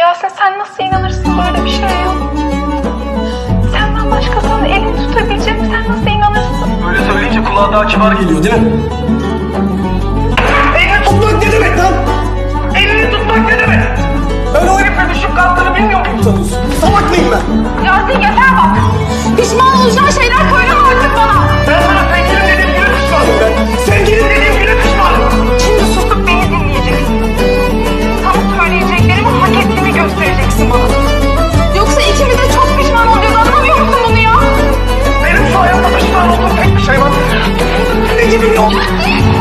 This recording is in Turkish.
Yasin sen sen nasıl inanırsın böyle bir şeye? Senden başkasının elini tutabileceğim sen nasıl inanırsın? Böyle söyleyince kulağa daha kibar geliyor değil mi? Elini tutmak ne demek? Elini tutmak ne? Ben o herifle düşüp kalktığını bilmiyor muyum sanıyorsun? Salak mıyım ben? Yasin yeter bak. Pişman olacağın şey Yeah.